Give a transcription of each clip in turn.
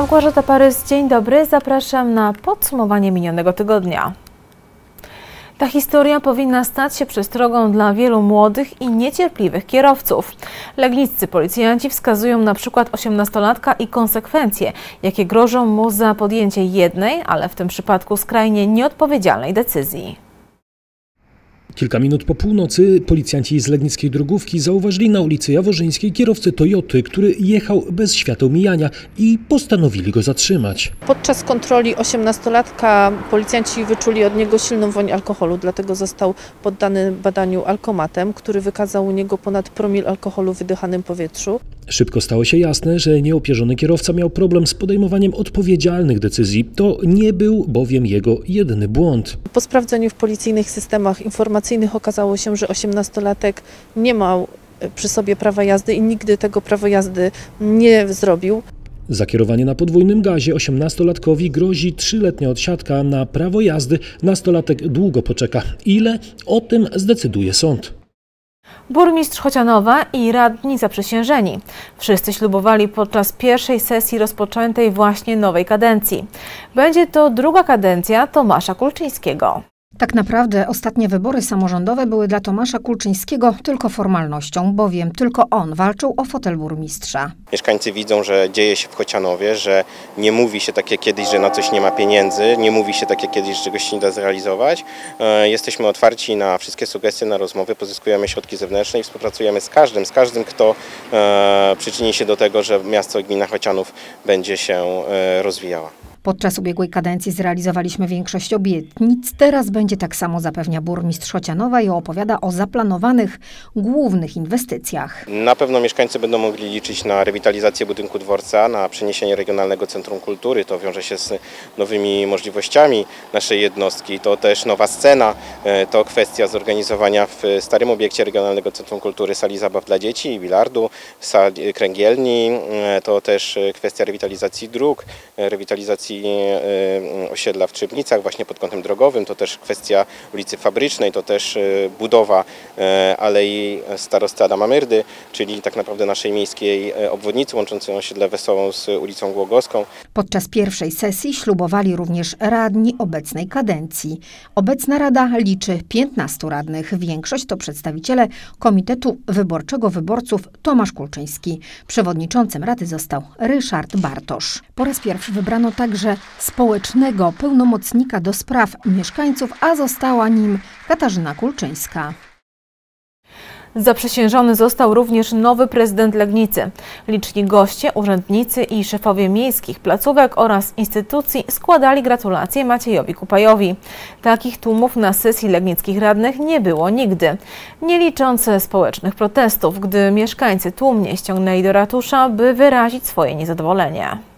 Małgorzata Parys, dzień dobry. Zapraszam na podsumowanie minionego tygodnia. Ta historia powinna stać się przestrogą dla wielu młodych i niecierpliwych kierowców. Legniccy policjanci wskazują na przykład osiemnastolatka i konsekwencje, jakie grożą mu za podjęcie jednej, ale w tym przypadku skrajnie nieodpowiedzialnej decyzji. Kilka minut po północy policjanci z Legnickiej Drogówki zauważyli na ulicy Jaworzyńskiej kierowcę Toyoty, który jechał bez świateł mijania i postanowili go zatrzymać. Podczas kontroli 18-latka policjanci wyczuli od niego silną woń alkoholu, dlatego został poddany badaniu alkomatem, który wykazał u niego ponad promil alkoholu w wydychanym powietrzu. Szybko stało się jasne, że nieopierzony kierowca miał problem z podejmowaniem odpowiedzialnych decyzji. To nie był bowiem jego jedyny błąd. Po sprawdzeniu w policyjnych systemach informacyjnych okazało się, że 18-latek nie miał przy sobie prawa jazdy i nigdy tego prawa jazdy nie zrobił. Za kierowanie na podwójnym gazie 18-latkowi grozi trzyletnia odsiadka na prawo jazdy. Nastolatek długo poczeka. Ile? O tym zdecyduje sąd. Burmistrz Chocianowa i radni zaprzysiężeni. Wszyscy ślubowali podczas pierwszej sesji rozpoczętej właśnie nowej kadencji. Będzie to druga kadencja Tomasza Kulczyńskiego. Tak naprawdę ostatnie wybory samorządowe były dla Tomasza Kulczyńskiego tylko formalnością, bowiem tylko on walczył o fotel burmistrza. Mieszkańcy widzą, że dzieje się w Chocianowie, że nie mówi się tak jak kiedyś, że na coś nie ma pieniędzy, nie mówi się tak jak kiedyś, że czegoś się nie da zrealizować. E, jesteśmy otwarci na wszystkie sugestie, na rozmowy, pozyskujemy środki zewnętrzne i współpracujemy z każdym, z każdym, kto e, przyczyni się do tego, że miasto gmina Chocianów będzie się e, rozwijała. Podczas ubiegłej kadencji zrealizowaliśmy większość obietnic. Teraz będzie tak samo, zapewnia burmistrz Chocianowa i opowiada o zaplanowanych głównych inwestycjach. Na pewno mieszkańcy będą mogli liczyć na rewitalizację budynku dworca, na przeniesienie Regionalnego Centrum Kultury. To wiąże się z nowymi możliwościami naszej jednostki. To też nowa scena, e, to kwestia zorganizowania w starym obiekcie Regionalnego Centrum Kultury sali zabaw dla dzieci bilardu, sali kręgielni. E, to też kwestia rewitalizacji dróg, e, rewitalizacji Y, osiedla w Trzebnicach właśnie pod kątem drogowym, to też kwestia ulicy Fabrycznej, to też y, budowa y, Alei Starosty Adama Myrdy, czyli tak naprawdę naszej miejskiej obwodnicy łączącej osiedle Wesołą z ulicą Głogowską. Podczas pierwszej sesji ślubowali również radni obecnej kadencji. Obecna rada liczy 15 radnych. Większość to przedstawiciele Komitetu Wyborczego Wyborców Tomasz Kulczyński. Przewodniczącym rady został Ryszard Bartosz. Po raz pierwszy wybrano także także społecznego pełnomocnika do spraw mieszkańców, a została nim Katarzyna Kulczyńska. Zaprzysiężony został również nowy prezydent Legnicy. Liczni goście, urzędnicy i szefowie miejskich placówek oraz instytucji składali gratulacje Maciejowi Kupajowi. Takich tłumów na sesji legnickich radnych nie było nigdy. Nie licząc społecznych protestów, gdy mieszkańcy tłumnie ściągnęli do ratusza, by wyrazić swoje niezadowolenie.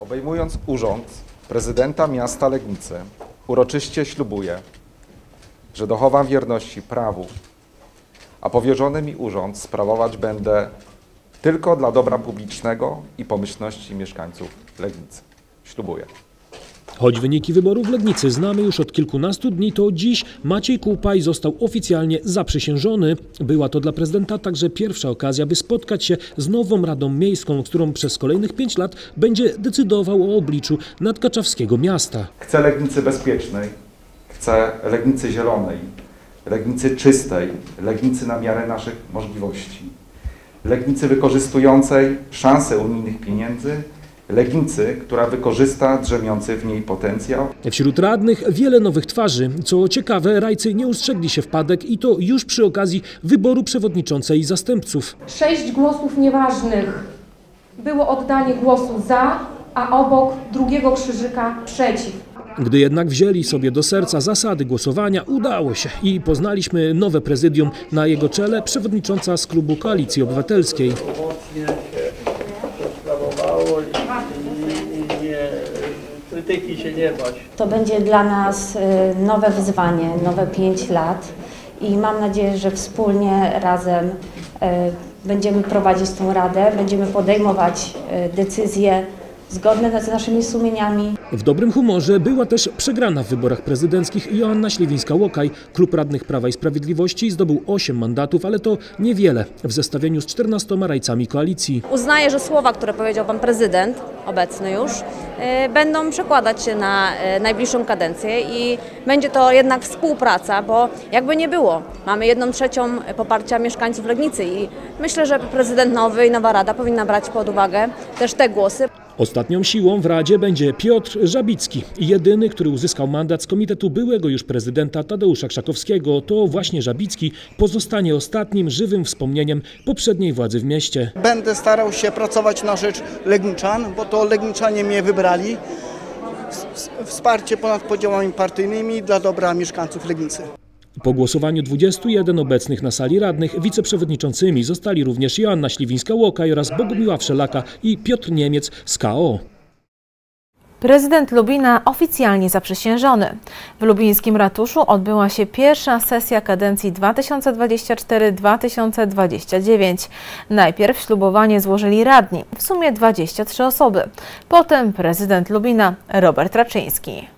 Obejmując urząd prezydenta miasta Legnicy, uroczyście ślubuję, że dochowam wierności prawu, a powierzony mi urząd sprawować będę tylko dla dobra publicznego i pomyślności mieszkańców Legnicy. Ślubuję. Choć wyniki wyborów w Legnicy znamy już od kilkunastu dni, to dziś Maciej Kupaj został oficjalnie zaprzysiężony. Była to dla prezydenta także pierwsza okazja, by spotkać się z nową Radą Miejską, którą przez kolejnych pięć lat będzie decydował o obliczu nadkaczawskiego miasta. Chcę Legnicy bezpiecznej, chcę Legnicy zielonej, Legnicy czystej, Legnicy na miarę naszych możliwości. Legnicy wykorzystującej szanse unijnych pieniędzy Legnicy, która wykorzysta drzemiący w niej potencjał. Wśród radnych wiele nowych twarzy. Co ciekawe, rajcy nie ustrzegli się wpadek i to już przy okazji wyboru przewodniczącej i zastępców. Sześć głosów nieważnych było oddanie głosu za, a obok drugiego krzyżyka przeciw. Gdy jednak wzięli sobie do serca zasady głosowania, udało się i poznaliśmy nowe prezydium. Na jego czele przewodnicząca z klubu Koalicji Obywatelskiej i, i nie, krytyki się nie bać. To będzie dla nas y, nowe wyzwanie, nowe pięć lat i mam nadzieję, że wspólnie razem y, będziemy prowadzić tą radę, będziemy podejmować y, decyzje zgodne z naszymi sumieniami. W dobrym humorze była też przegrana w wyborach prezydenckich Joanna Ślewińska-Łokaj. Klub Radnych Prawa i Sprawiedliwości zdobył 8 mandatów, ale to niewiele w zestawieniu z 14 rajcami koalicji. Uznaję, że słowa, które powiedział pan prezydent, obecny już, y, będą przekładać się na y, najbliższą kadencję i będzie to jednak współpraca, bo jakby nie było, mamy jedną trzecią poparcia mieszkańców Legnicy i myślę, że prezydent nowy i nowa rada powinna brać pod uwagę też te głosy. Ostatnią siłą w Radzie będzie Piotr Żabicki, jedyny, który uzyskał mandat z komitetu byłego już prezydenta Tadeusza Krzakowskiego. To właśnie Żabicki pozostanie ostatnim żywym wspomnieniem poprzedniej władzy w mieście. Będę starał się pracować na rzecz Legniczan, bo to Legniczanie mnie wybrali. Wsparcie ponad podziałami partyjnymi dla dobra mieszkańców Legnicy. Po głosowaniu 21 obecnych na sali radnych wiceprzewodniczącymi zostali również Joanna Śliwińska-Łokaj oraz Bogumiła Wszelaka i Piotr Niemiec z KO. Prezydent Lubina oficjalnie zaprzysiężony. W lubińskim ratuszu odbyła się pierwsza sesja kadencji 2024-2029. Najpierw ślubowanie złożyli radni, w sumie 23 osoby. Potem prezydent Lubina Robert Raczyński.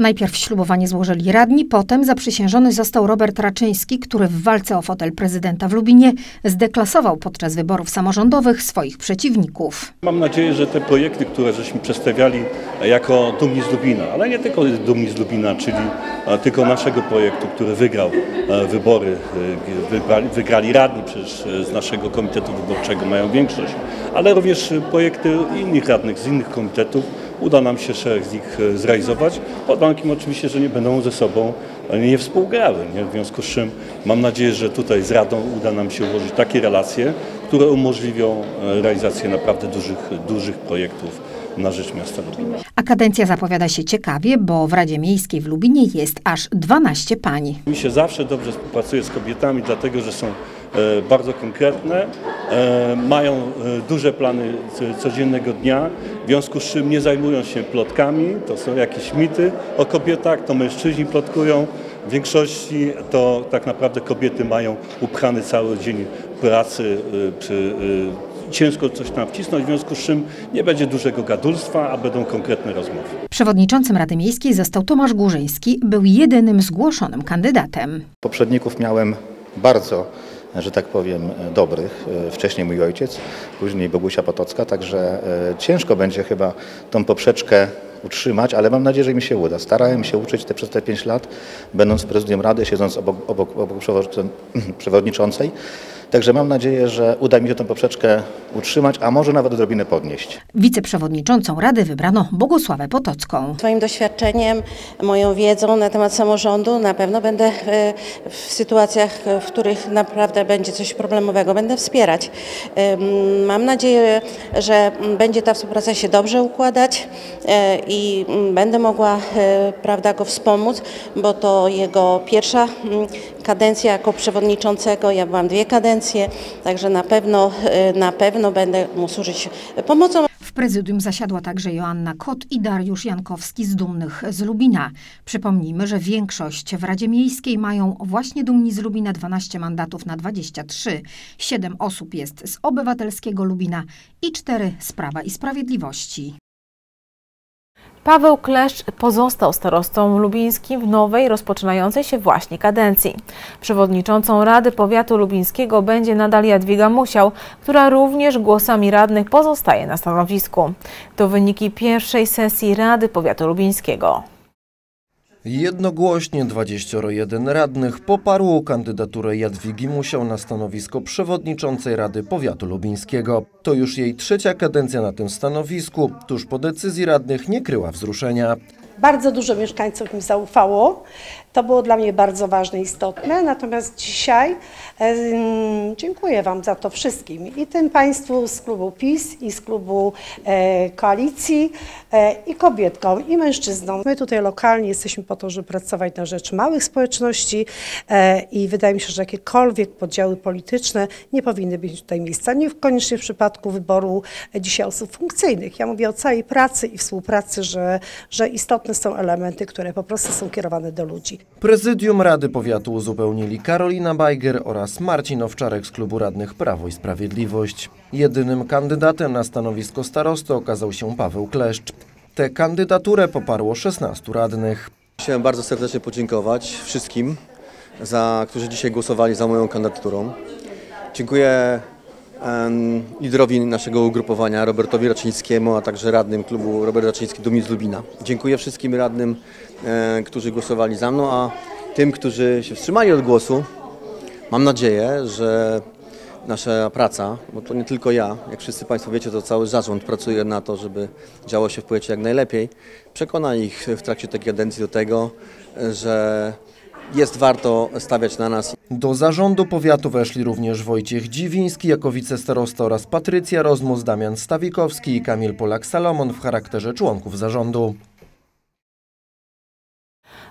Najpierw ślubowanie złożyli radni, potem zaprzysiężony został Robert Raczyński, który w walce o fotel prezydenta w Lubinie zdeklasował podczas wyborów samorządowych swoich przeciwników. Mam nadzieję, że te projekty, które żeśmy przedstawiali jako dumni z Lubina, ale nie tylko dumni z Lubina, czyli tylko naszego projektu, który wygrał wybory, wygrali, wygrali radni przecież z naszego komitetu wyborczego, mają większość, ale również projekty innych radnych z innych komitetów, uda nam się szereg z nich zrealizować, pod warunkiem oczywiście, że nie będą ze sobą nie współgrały. Nie? W związku z czym mam nadzieję, że tutaj z Radą uda nam się ułożyć takie relacje, które umożliwią realizację naprawdę dużych, dużych projektów na rzecz miasta Lubina. A kadencja zapowiada się ciekawie, bo w Radzie Miejskiej w Lubinie jest aż 12 pań. Mi się zawsze dobrze współpracuje z kobietami, dlatego że są bardzo konkretne, mają duże plany codziennego dnia, w związku z czym nie zajmują się plotkami, to są jakieś mity o kobietach, to mężczyźni plotkują. W większości to tak naprawdę kobiety mają upchany cały dzień pracy przy ciężko coś tam wcisnąć, w związku z czym nie będzie dużego gadulstwa, a będą konkretne rozmowy. Przewodniczącym Rady Miejskiej został Tomasz Górzyński, był jedynym zgłoszonym kandydatem. Poprzedników miałem bardzo że tak powiem, dobrych. Wcześniej mój ojciec, później Bogusia Potocka, także ciężko będzie chyba tą poprzeczkę utrzymać, ale mam nadzieję, że mi się uda. Starałem się uczyć te, przez te 5 lat, będąc prezydium Rady, siedząc obok, obok, obok przewodniczącej. Także mam nadzieję, że uda mi się tę poprzeczkę utrzymać, a może nawet odrobinę podnieść. Wiceprzewodniczącą Rady wybrano Bogusławę Potocką. Swoim doświadczeniem, moją wiedzą na temat samorządu na pewno będę w sytuacjach, w których naprawdę będzie coś problemowego, będę wspierać. Mam nadzieję, że będzie ta współpraca się dobrze układać i będę mogła prawda, go wspomóc, bo to jego pierwsza kadencja jako przewodniczącego, ja byłam dwie kadencje, także na pewno, na pewno będę mu służyć pomocą. W prezydium zasiadła także Joanna Kot i Dariusz Jankowski z Dumnych z Lubina. Przypomnijmy, że większość w Radzie Miejskiej mają właśnie Dumni z Lubina 12 mandatów na 23. 7 osób jest z Obywatelskiego Lubina i 4 z Prawa i Sprawiedliwości. Paweł Kleszcz pozostał starostą lubińskim w nowej, rozpoczynającej się właśnie kadencji. Przewodniczącą Rady Powiatu Lubińskiego będzie nadal Jadwiga Musiał, która również głosami radnych pozostaje na stanowisku. To wyniki pierwszej sesji Rady Powiatu Lubińskiego. Jednogłośnie 21 radnych poparło kandydaturę Jadwigi Musiał na stanowisko przewodniczącej Rady Powiatu Lubińskiego. To już jej trzecia kadencja na tym stanowisku. Tuż po decyzji radnych nie kryła wzruszenia. Bardzo dużo mieszkańców mi zaufało. To było dla mnie bardzo ważne istotne. Natomiast dzisiaj e, dziękuję Wam za to wszystkim i tym Państwu z klubu PiS i z klubu e, Koalicji e, i kobietkom i mężczyznom. My tutaj lokalnie jesteśmy po to, żeby pracować na rzecz małych społeczności i wydaje mi się, że jakiekolwiek podziały polityczne nie powinny mieć tutaj miejsca. Nie koniecznie w przypadku wyboru dzisiaj osób funkcyjnych. Ja mówię o całej pracy i współpracy, że, że istotne są elementy, które po prostu są kierowane do ludzi. Prezydium Rady Powiatu uzupełnili Karolina Bajger oraz Marcin Owczarek z klubu radnych Prawo i Sprawiedliwość. Jedynym kandydatem na stanowisko starosty okazał się Paweł Kleszcz. Tę kandydaturę poparło 16 radnych. Chciałem bardzo serdecznie podziękować wszystkim, za, którzy dzisiaj głosowali za moją kandydaturą. Dziękuję liderowi naszego ugrupowania, Robertowi Raczyńskiemu, a także radnym klubu Robert Raczyński Dumi z Lubina. Dziękuję wszystkim radnym, e, którzy głosowali za mną, a tym, którzy się wstrzymali od głosu, mam nadzieję, że nasza praca, bo to nie tylko ja, jak wszyscy Państwo wiecie, to cały zarząd pracuje na to, żeby działo się w powiecie jak najlepiej, przekona ich w trakcie tej kadencji do tego, że jest warto stawiać na nas. Do zarządu powiatu weszli również Wojciech Dziwiński jako wicestarosta oraz Patrycja Rozmus, Damian Stawikowski i Kamil Polak-Salomon w charakterze członków zarządu.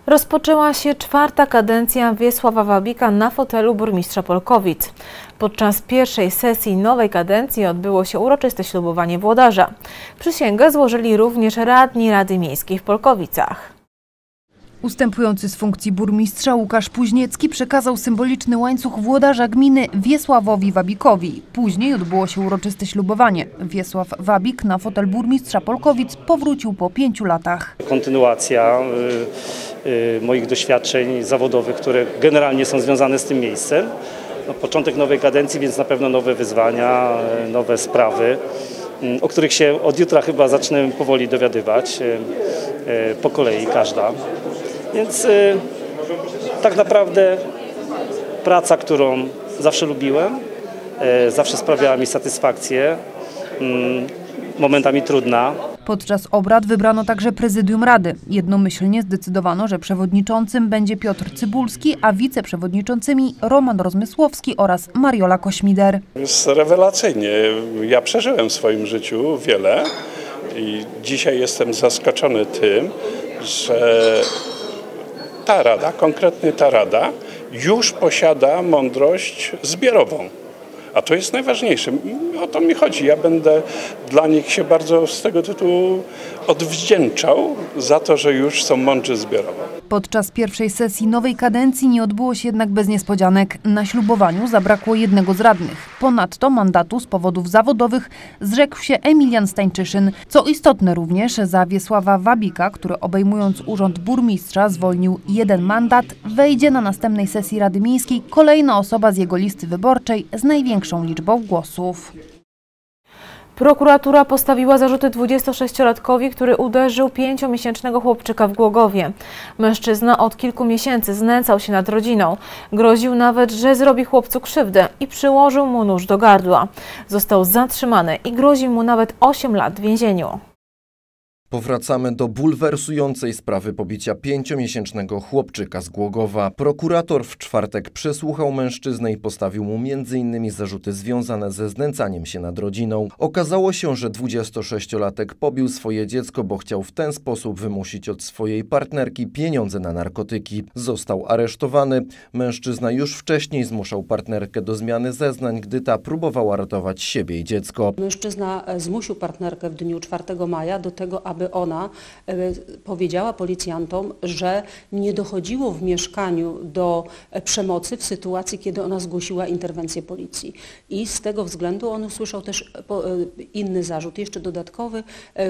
Rozpoczęła się czwarta kadencja Wiesława Wabika na fotelu burmistrza Polkowic. Podczas pierwszej sesji nowej kadencji odbyło się uroczyste ślubowanie włodarza. Przysięgę złożyli również radni Rady Miejskiej w Polkowicach. Ustępujący z funkcji burmistrza Łukasz Późniecki przekazał symboliczny łańcuch włodarza gminy Wiesławowi Wabikowi. Później odbyło się uroczyste ślubowanie. Wiesław Wabik na fotel burmistrza Polkowic powrócił po pięciu latach. kontynuacja y, y, moich doświadczeń zawodowych, które generalnie są związane z tym miejscem. No, początek nowej kadencji, więc na pewno nowe wyzwania, y, nowe sprawy, y, o których się od jutra chyba zacznę powoli dowiadywać, y, po kolei każda. Więc y, tak naprawdę praca, którą zawsze lubiłem, y, zawsze sprawiała mi satysfakcję, mm, momentami trudna, Podczas obrad wybrano także prezydium Rady. Jednomyślnie zdecydowano, że przewodniczącym będzie Piotr Cybulski, a wiceprzewodniczącymi Roman Rozmysłowski oraz Mariola Kośmider. Jest rewelacyjnie. Ja przeżyłem w swoim życiu wiele i dzisiaj jestem zaskoczony tym, że ta rada, konkretnie ta rada, już posiada mądrość zbiorową. A to jest najważniejsze. O to mi chodzi. Ja będę dla nich się bardzo z tego tytułu odwdzięczał za to, że już są mądrzy zbiorowo. Podczas pierwszej sesji nowej kadencji nie odbyło się jednak bez niespodzianek. Na ślubowaniu zabrakło jednego z radnych. Ponadto mandatu z powodów zawodowych zrzekł się Emilian Stańczyszyn. Co istotne również za Wiesława Wabika, który obejmując urząd burmistrza zwolnił jeden mandat, wejdzie na następnej sesji Rady Miejskiej kolejna osoba z jego listy wyborczej z największą liczbą głosów. Prokuratura postawiła zarzuty 26-latkowi, który uderzył pięciomiesięcznego chłopczyka w Głogowie. Mężczyzna od kilku miesięcy znęcał się nad rodziną. Groził nawet, że zrobi chłopcu krzywdę i przyłożył mu nóż do gardła. Został zatrzymany i grozi mu nawet 8 lat w więzieniu. Powracamy do bulwersującej sprawy pobicia pięciomiesięcznego chłopczyka z Głogowa. Prokurator w czwartek przesłuchał mężczyznę i postawił mu m.in. zarzuty związane ze znęcaniem się nad rodziną. Okazało się, że 26-latek pobił swoje dziecko, bo chciał w ten sposób wymusić od swojej partnerki pieniądze na narkotyki. Został aresztowany. Mężczyzna już wcześniej zmuszał partnerkę do zmiany zeznań, gdy ta próbowała ratować siebie i dziecko. Mężczyzna e, zmusił partnerkę w dniu 4 maja do tego, aby ona e, powiedziała policjantom, że nie dochodziło w mieszkaniu do e, przemocy w sytuacji, kiedy ona zgłosiła interwencję policji. I z tego względu on usłyszał też e, inny zarzut, jeszcze dodatkowy,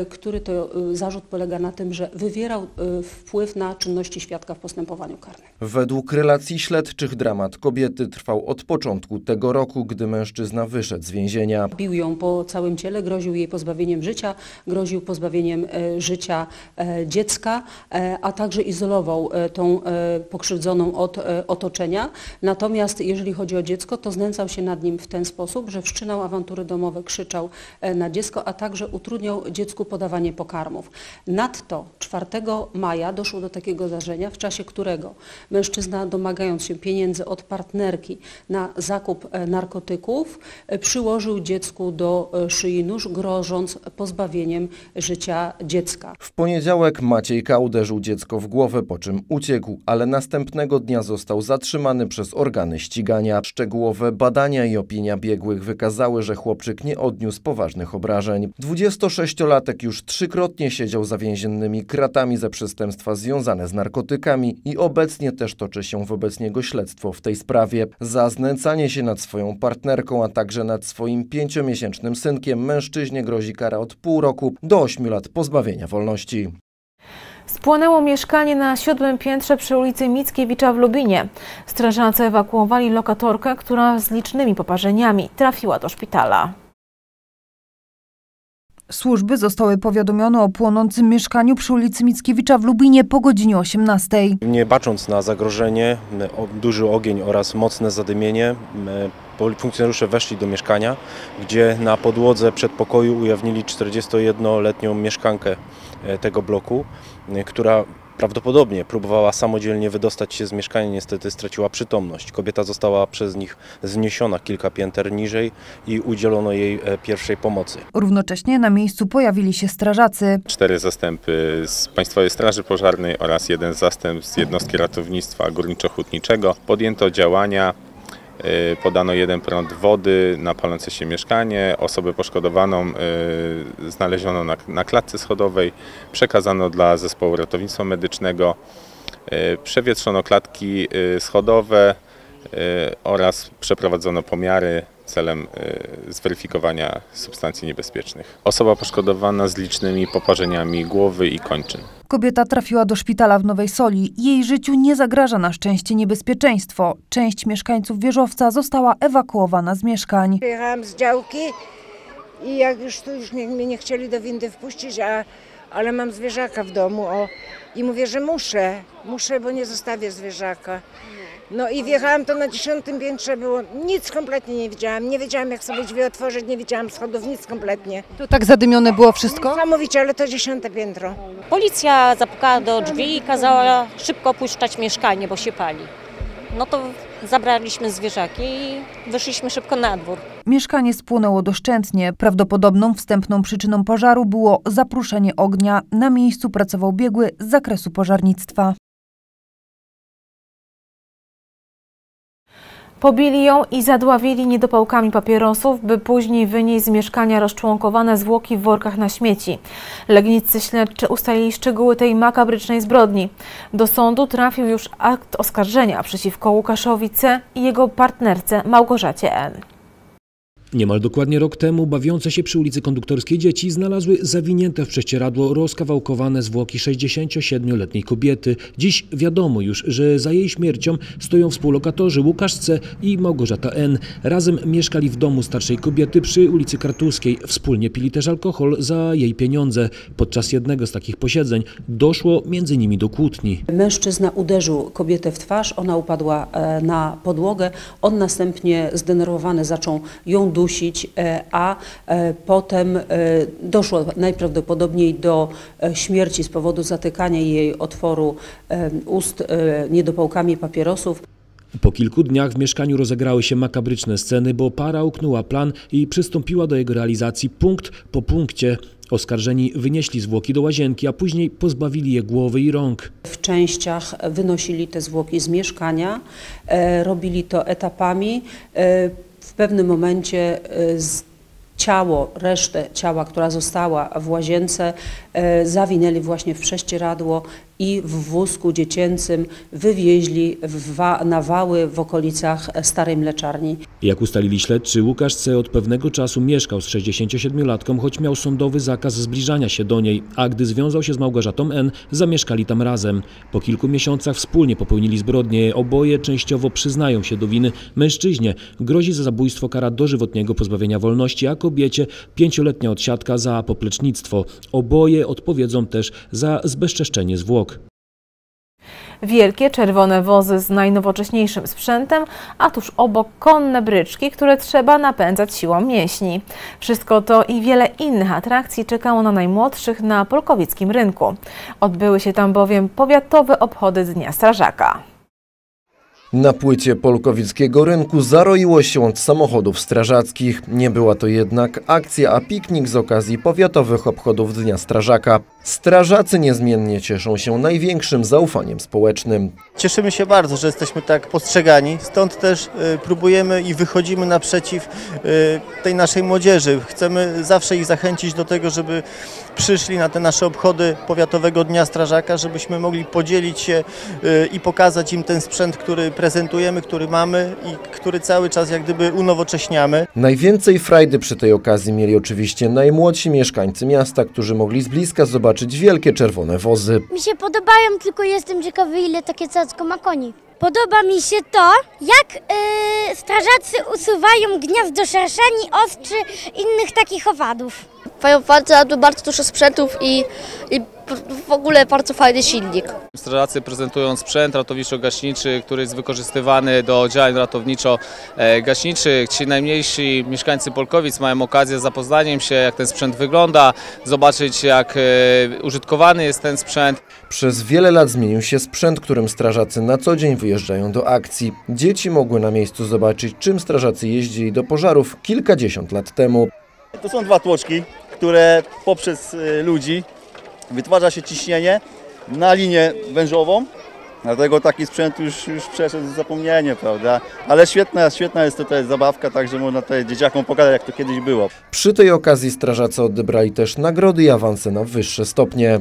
który to zarzut polega na tym, że wywierał wpływ na czynności świadka w postępowaniu karnym. Według relacji śledczych dramat kobiety trwał od początku tego roku, gdy mężczyzna wyszedł z więzienia. Bił ją po całym ciele, groził jej pozbawieniem życia, groził pozbawieniem życia e, dziecka, e, a także izolował e, tą e, pokrzywdzoną od e, otoczenia. Natomiast jeżeli chodzi o dziecko, to znęcał się nad nim w ten sposób, że wszczynał awantury domowe, krzyczał e, na dziecko, a także utrudniał dziecku podawanie pokarmów. Nadto 4 maja doszło do takiego zdarzenia, w czasie którego mężczyzna domagając się pieniędzy od partnerki na zakup e, narkotyków, e, przyłożył dziecku do e, szyi nóż, grożąc pozbawieniem życia dziecka. W poniedziałek Maciejka uderzył dziecko w głowę, po czym uciekł, ale następnego dnia został zatrzymany przez organy ścigania. Szczegółowe badania i opinia biegłych wykazały, że chłopczyk nie odniósł poważnych obrażeń. 26-latek już trzykrotnie siedział za więziennymi kratami za przestępstwa związane z narkotykami i obecnie też toczy się wobec niego śledztwo w tej sprawie. Za znęcanie się nad swoją partnerką, a także nad swoim pięciomiesięcznym synkiem mężczyźnie grozi kara od pół roku do ośmiu lat pozbawienia wolności. Spłonęło mieszkanie na siódmym piętrze przy ulicy Mickiewicza w Lubinie. Strażacy ewakuowali lokatorkę, która z licznymi poparzeniami trafiła do szpitala. Służby zostały powiadomione o płonącym mieszkaniu przy ulicy Mickiewicza w Lubinie po godzinie 18. Nie bacząc na zagrożenie, duży ogień oraz mocne zadymienie, funkcjonariusze weszli do mieszkania, gdzie na podłodze przedpokoju ujawnili 41-letnią mieszkankę e, tego bloku, e, która prawdopodobnie próbowała samodzielnie wydostać się z mieszkania, niestety straciła przytomność. Kobieta została przez nich zniesiona kilka pięter niżej i udzielono jej e, pierwszej pomocy. Równocześnie na miejscu pojawili się strażacy. Cztery zastępy z Państwowej Straży Pożarnej oraz jeden zastęp z jednostki ratownictwa górniczo-hutniczego. Podjęto działania podano jeden prąd wody na palące się mieszkanie. Osobę poszkodowaną y, znaleziono na, na klatce schodowej, przekazano dla zespołu ratownictwa medycznego. Y, przewietrzono klatki schodowe oraz przeprowadzono pomiary celem zweryfikowania substancji niebezpiecznych. Osoba poszkodowana z licznymi poparzeniami głowy i kończyn. Kobieta trafiła do szpitala w Nowej Soli. Jej życiu nie zagraża na szczęście niebezpieczeństwo. Część mieszkańców wieżowca została ewakuowana z mieszkań. Przyjechałam z działki i jak już tu już nie, mnie nie chcieli do windy wpuścić, a, ale mam zwierzaka w domu o, i mówię, że muszę, muszę, bo nie zostawię zwierzaka. No i wjechałam to na dziesiątym piętrze, było nic kompletnie nie widziałam. Nie wiedziałam jak sobie drzwi otworzyć, nie widziałam schodów, nic kompletnie. To tak zadymione było wszystko? Niesamowicie, ale to dziesiąte piętro. Policja zapukała do drzwi i kazała szybko opuszczać mieszkanie, bo się pali. No to zabraliśmy zwierzaki i wyszliśmy szybko na dwór. Mieszkanie spłonęło doszczętnie. Prawdopodobną wstępną przyczyną pożaru było zapruszenie ognia. Na miejscu pracował biegły z zakresu pożarnictwa. Pobili ją i zadławili niedopałkami papierosów, by później wynieść z mieszkania rozczłonkowane zwłoki w workach na śmieci. Legniccy śledczy ustalili szczegóły tej makabrycznej zbrodni. Do sądu trafił już akt oskarżenia przeciwko Łukaszowi C. i jego partnerce Małgorzacie N. Niemal dokładnie rok temu bawiące się przy ulicy Konduktorskiej dzieci znalazły zawinięte w prześcieradło rozkawałkowane zwłoki 67-letniej kobiety. Dziś wiadomo już, że za jej śmiercią stoją współlokatorzy Łukasz C. i Małgorzata N. Razem mieszkali w domu starszej kobiety przy ulicy Kartuskiej. Wspólnie pili też alkohol za jej pieniądze. Podczas jednego z takich posiedzeń doszło między nimi do kłótni. Mężczyzna uderzył kobietę w twarz, ona upadła e, na podłogę. On następnie zdenerwowany zaczął ją dusić, e, a e, potem e, doszło najprawdopodobniej do śmierci z powodu zatykania jej otworu ust niedopałkami papierosów. Po kilku dniach w mieszkaniu rozegrały się makabryczne sceny, bo para uknęła plan i przystąpiła do jego realizacji punkt po punkcie. Oskarżeni wynieśli zwłoki do łazienki, a później pozbawili je głowy i rąk. W częściach wynosili te zwłoki z mieszkania, robili to etapami pewnym momencie y, ciało, resztę ciała, która została w łazience, y, zawinęli właśnie w prześcieradło i w wózku dziecięcym wywieźli w na wały w okolicach Starej Mleczarni. Jak ustalili śledczy, Łukasz C. od pewnego czasu mieszkał z 67-latką, choć miał sądowy zakaz zbliżania się do niej, a gdy związał się z Małgorzatą N., zamieszkali tam razem. Po kilku miesiącach wspólnie popełnili zbrodnie. Oboje częściowo przyznają się do winy. Mężczyźnie grozi za zabójstwo kara dożywotniego pozbawienia wolności, a kobiecie pięcioletnia odsiadka za poplecznictwo. Oboje odpowiedzą też za zbezczeszczenie zwłok. Wielkie czerwone wozy z najnowocześniejszym sprzętem, a tuż obok konne bryczki, które trzeba napędzać siłą mięśni. Wszystko to i wiele innych atrakcji czekało na najmłodszych na polkowickim rynku. Odbyły się tam bowiem powiatowe obchody Dnia Strażaka. Na płycie polkowickiego rynku zaroiło się od samochodów strażackich. Nie była to jednak akcja, a piknik z okazji powiatowych obchodów Dnia Strażaka. Strażacy niezmiennie cieszą się największym zaufaniem społecznym. Cieszymy się bardzo, że jesteśmy tak postrzegani, stąd też y, próbujemy i wychodzimy naprzeciw y, tej naszej młodzieży. Chcemy zawsze ich zachęcić do tego, żeby przyszli na te nasze obchody Powiatowego Dnia Strażaka, żebyśmy mogli podzielić się y, i pokazać im ten sprzęt, który prezentujemy, który mamy i który cały czas jak gdyby unowocześniamy. Najwięcej frajdy przy tej okazji mieli oczywiście najmłodsi mieszkańcy miasta, którzy mogli z bliska zobaczyć wielkie czerwone wozy. Mi się podobają, tylko jestem ciekawy, ile takie cacko ma koni. Podoba mi się to, jak yy, strażacy usuwają gniazdo szerszeni, ostrzy, innych takich owadów. Mają bardzo, bardzo dużo sprzętów i, i w ogóle bardzo fajny silnik. Strażacy prezentują sprzęt ratowniczo-gaśniczy, który jest wykorzystywany do działań ratowniczo-gaśniczych. Ci najmniejsi mieszkańcy Polkowic mają okazję z zapoznaniem się, jak ten sprzęt wygląda, zobaczyć jak e, użytkowany jest ten sprzęt. Przez wiele lat zmienił się sprzęt, którym strażacy na co dzień wyjeżdżają do akcji. Dzieci mogły na miejscu zobaczyć, czym strażacy jeździli do pożarów kilkadziesiąt lat temu. To są dwa tłoczki, które poprzez y, ludzi wytwarza się ciśnienie na linię wężową. Dlatego taki sprzęt już, już przeszedł zapomnienie, prawda? Ale świetna, świetna jest tutaj zabawka, także można tutaj dzieciakom pokazać, jak to kiedyś było. Przy tej okazji strażacy odebrali też nagrody i awanse na wyższe stopnie.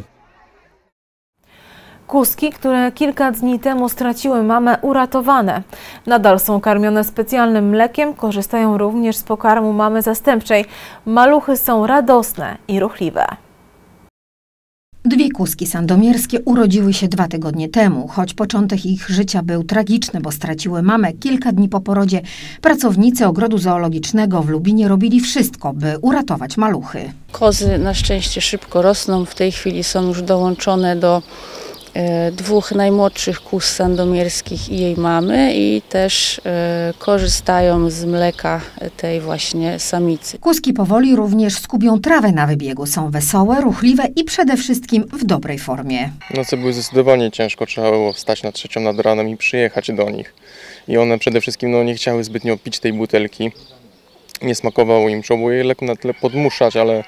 Kuski, które kilka dni temu straciły mamę, uratowane. Nadal są karmione specjalnym mlekiem, korzystają również z pokarmu mamy zastępczej. Maluchy są radosne i ruchliwe. Dwie kuski sandomierskie urodziły się dwa tygodnie temu. Choć początek ich życia był tragiczny, bo straciły mamę kilka dni po porodzie, pracownicy ogrodu zoologicznego w Lubinie robili wszystko, by uratować maluchy. Kozy na szczęście szybko rosną. W tej chwili są już dołączone do dwóch najmłodszych kus sandomierskich i jej mamy i też e, korzystają z mleka tej właśnie samicy. Kuski powoli również skubią trawę na wybiegu. Są wesołe, ruchliwe i przede wszystkim w dobrej formie. Noce były zdecydowanie ciężko, trzeba było wstać na trzecią nad ranem i przyjechać do nich. I one przede wszystkim no, nie chciały zbytnio pić tej butelki. Nie smakowało im, trzeba było je lekko na tyle podmuszać, ale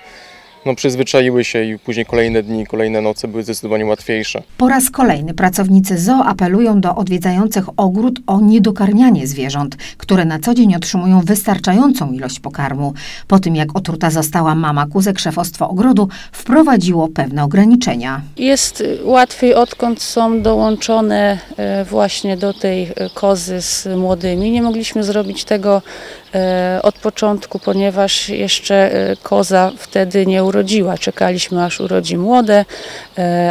no, przyzwyczaiły się i później kolejne dni, kolejne noce były zdecydowanie łatwiejsze. Po raz kolejny pracownicy zoo apelują do odwiedzających ogród o niedokarmianie zwierząt, które na co dzień otrzymują wystarczającą ilość pokarmu. Po tym jak otruta została mama kuzek, szefostwo ogrodu wprowadziło pewne ograniczenia. Jest y, łatwiej, odkąd są dołączone e, właśnie do tej e, kozy z młodymi. Nie mogliśmy zrobić tego od początku, ponieważ jeszcze koza wtedy nie urodziła. Czekaliśmy aż urodzi młode,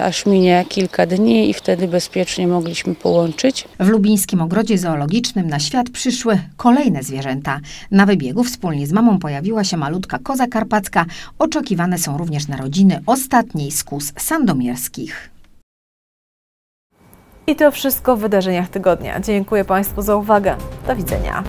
aż minie kilka dni i wtedy bezpiecznie mogliśmy połączyć. W lubińskim ogrodzie zoologicznym na świat przyszły kolejne zwierzęta. Na wybiegu wspólnie z mamą pojawiła się malutka koza karpacka. Oczekiwane są również narodziny ostatniej z kus sandomierskich. I to wszystko w wydarzeniach tygodnia. Dziękuję Państwu za uwagę. Do widzenia.